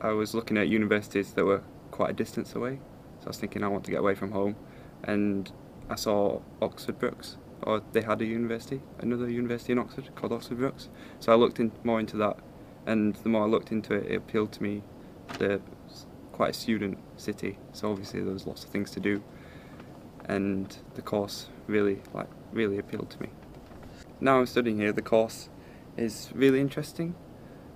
I was looking at universities that were quite a distance away. So I was thinking I want to get away from home, and I saw Oxford Brookes, or they had a university, another university in Oxford called Oxford Brookes. So I looked in, more into that, and the more I looked into it, it appealed to me. The quite a student city, so obviously there was lots of things to do, and the course really like really appealed to me. Now I'm studying here, the course is really interesting,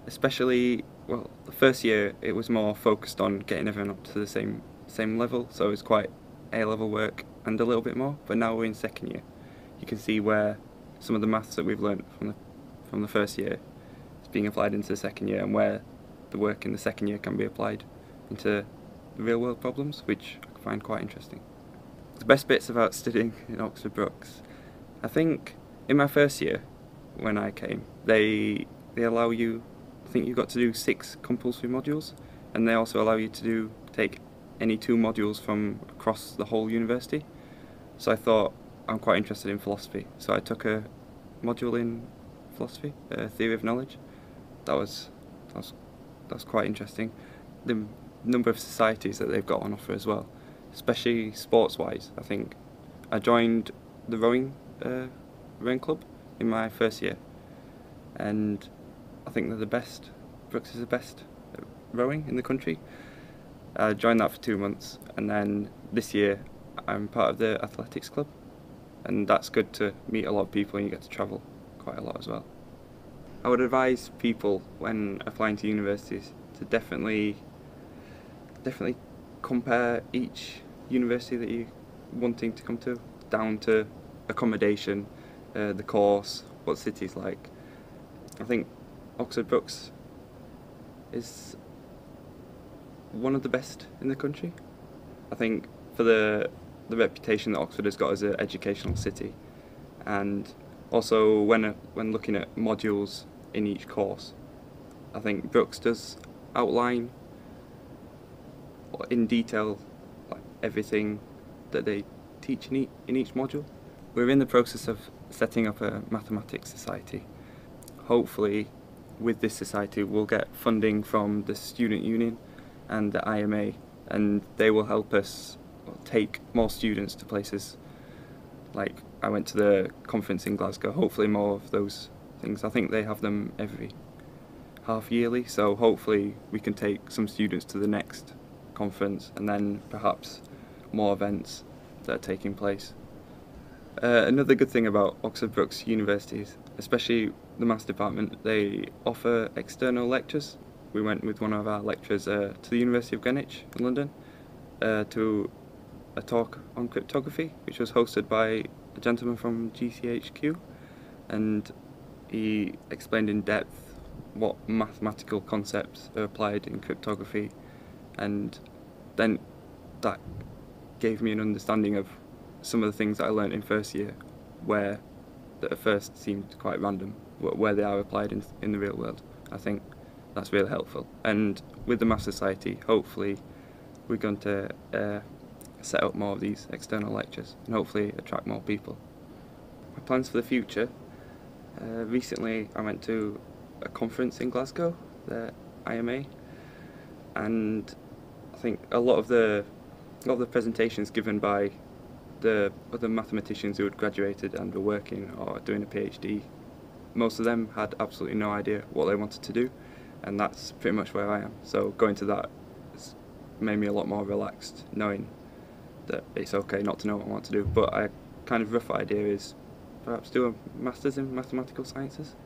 especially well the first year it was more focused on getting everyone up to the same same level, so it was quite A level work and a little bit more. But now we're in second year, you can see where some of the maths that we've learnt from the from the first year is being applied into the second year, and where the work in the second year can be applied into real world problems, which I find quite interesting. The best bits about studying in Oxford Brookes, I think in my first year when I came, they they allow you, I think you've got to do six compulsory modules, and they also allow you to do take any two modules from across the whole university. So I thought I'm quite interested in philosophy, so I took a module in philosophy, theory of knowledge. That was that was that was quite interesting. The number of societies that they've got on offer as well, especially sports wise. I think I joined the rowing uh, rowing club in my first year, and I think they're the best. Brookes is the best rowing in the country. I joined that for two months, and then this year I'm part of the athletics club, and that's good to meet a lot of people and you get to travel quite a lot as well. I would advise people when applying to universities to definitely definitely compare each university that you're wanting to come to down to accommodation, uh, the course, what city's like. I think Oxford Brookes is one of the best in the country. I think for the the reputation that Oxford has got as an educational city, and also when uh, when looking at modules in each course, I think Brookes does outline in detail like everything that they teach in each, in each module. We're in the process of setting up a mathematics society. Hopefully with this society we'll get funding from the student union and the IMA and they will help us take more students to places like I went to the conference in Glasgow hopefully more of those things I think they have them every half yearly so hopefully we can take some students to the next conference and then perhaps more events that are taking place. Uh, another good thing about Oxford Brookes universities, especially the maths department, they offer external lectures. We went with one of our lecturers uh, to the University of Greenwich in London uh, to a talk on cryptography, which was hosted by a gentleman from GCHQ, and he explained in depth what mathematical concepts are applied in cryptography and then that gave me an understanding of some of the things that I learnt in first year, where that at first seemed quite random, where they are applied in, in the real world. I think that's really helpful. And with the Math Society, hopefully, we're going to uh, set up more of these external lectures and hopefully attract more people. My plans for the future. Uh, recently, I went to a conference in Glasgow, the IMA, and I think a lot of the a lot of the presentations given by the other mathematicians who had graduated and were working or doing a PhD, most of them had absolutely no idea what they wanted to do, and that's pretty much where I am. So going to that made me a lot more relaxed, knowing that it's okay not to know what I want to do. But a kind of rough idea is perhaps do a masters in mathematical sciences.